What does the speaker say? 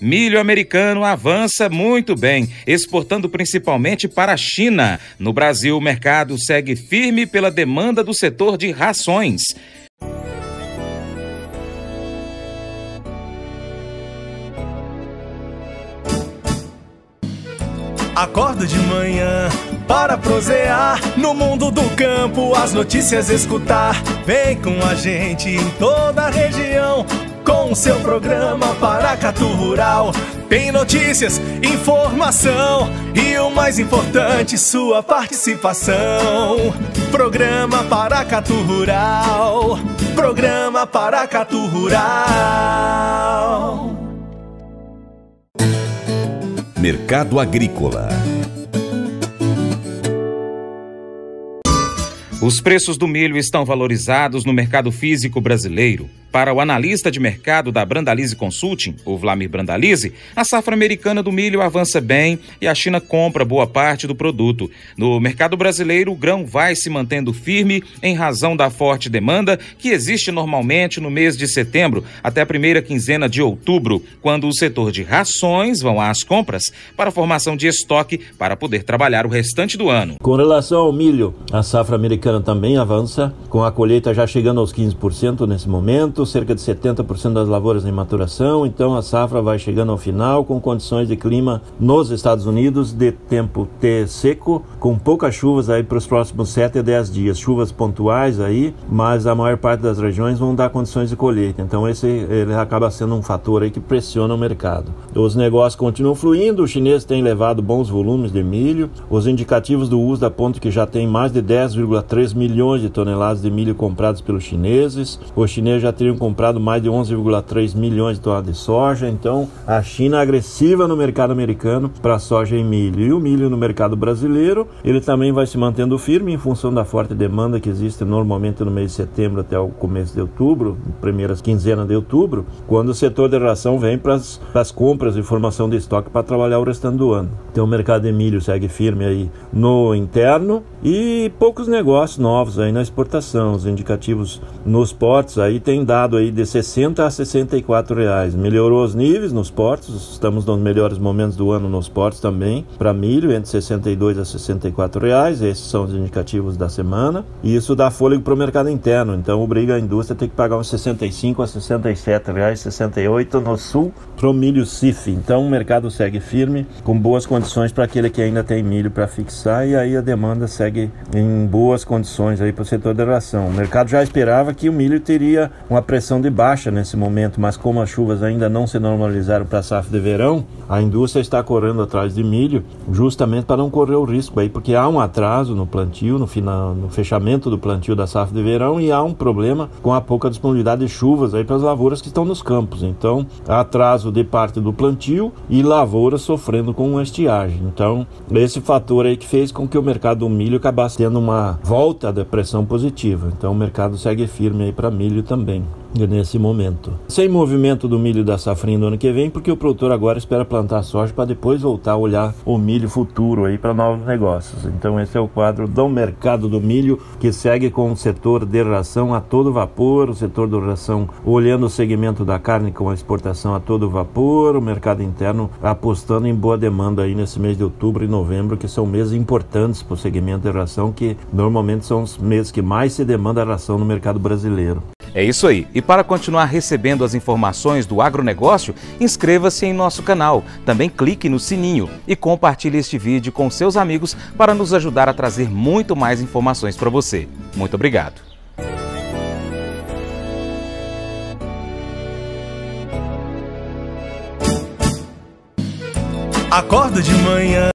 Milho americano avança muito bem, exportando principalmente para a China. No Brasil, o mercado segue firme pela demanda do setor de rações. Acordo de manhã para prosear no mundo do campo, as notícias escutar. Vem com a gente em toda a região com o seu programa Paracatu Rural. Tem notícias, informação e o mais importante, sua participação. Programa Paracatu Rural. Programa Paracatu Rural. Mercado Agrícola. Os preços do milho estão valorizados no mercado físico brasileiro. Para o analista de mercado da Brandalize Consulting, o Vlamir Brandalize, a safra americana do milho avança bem e a China compra boa parte do produto. No mercado brasileiro, o grão vai se mantendo firme em razão da forte demanda que existe normalmente no mês de setembro até a primeira quinzena de outubro, quando o setor de rações vão às compras para formação de estoque para poder trabalhar o restante do ano. Com relação ao milho, a safra americana também avança, com a colheita já chegando aos 15% nesse momento cerca de 70% das lavouras em maturação, então a safra vai chegando ao final com condições de clima nos Estados Unidos de tempo T seco, com poucas chuvas aí para os próximos 7 a 10 dias, chuvas pontuais aí, mas a maior parte das regiões vão dar condições de colheita. Então esse ele acaba sendo um fator aí que pressiona o mercado. Os negócios continuam fluindo, os chineses têm levado bons volumes de milho, os indicativos do uso apontam que já tem mais de 10,3 milhões de toneladas de milho comprados pelos chineses. Os chineses já teriam comprado mais de 11,3 milhões de toneladas de soja. Então, a China agressiva no mercado americano para soja e milho. E o milho no mercado brasileiro, ele também vai se mantendo firme em função da forte demanda que existe normalmente no mês de setembro até o começo de outubro, primeiras quinzenas de outubro, quando o setor de ração vem para as compras e formação de estoque para trabalhar o restante do ano. Então, o mercado de milho segue firme aí no interno e poucos negócios novos aí na exportação. Os indicativos nos portos aí têm dado aí de 60 a 64 reais. Melhorou os níveis nos portos, estamos nos melhores momentos do ano nos portos também. Para milho, entre 62 a 64 reais, esses são os indicativos da semana. E isso dá fôlego para o mercado interno, então obriga a indústria a ter que pagar uns 65 a 67 reais, 68 no sul para o milho CIF. Então o mercado segue firme, com boas condições para aquele que ainda tem milho para fixar e aí a demanda segue em boas condições aí para o setor da ração. O mercado já esperava que o milho teria uma pressão pressão de baixa nesse momento, mas como as chuvas ainda não se normalizaram para a safra de verão, a indústria está correndo atrás de milho justamente para não correr o risco aí, porque há um atraso no plantio, no, final, no fechamento do plantio da safra de verão e há um problema com a pouca disponibilidade de chuvas aí para as lavouras que estão nos campos. Então, atraso de parte do plantio e lavouras sofrendo com estiagem. Então, esse fator aí que fez com que o mercado do milho acabasse tendo uma volta da pressão positiva. Então, o mercado segue firme aí para milho também nesse momento. Sem movimento do milho da safrinha do ano que vem, porque o produtor agora espera plantar soja para depois voltar a olhar o milho futuro aí para novos negócios. Então esse é o quadro do mercado do milho que segue com o setor de ração a todo vapor, o setor de ração olhando o segmento da carne com a exportação a todo vapor, o mercado interno apostando em boa demanda aí nesse mês de outubro e novembro, que são meses importantes para o segmento de ração, que normalmente são os meses que mais se demanda a ração no mercado brasileiro. É isso aí. E para continuar recebendo as informações do agronegócio, inscreva-se em nosso canal. Também clique no sininho e compartilhe este vídeo com seus amigos para nos ajudar a trazer muito mais informações para você. Muito obrigado. Acordo de manhã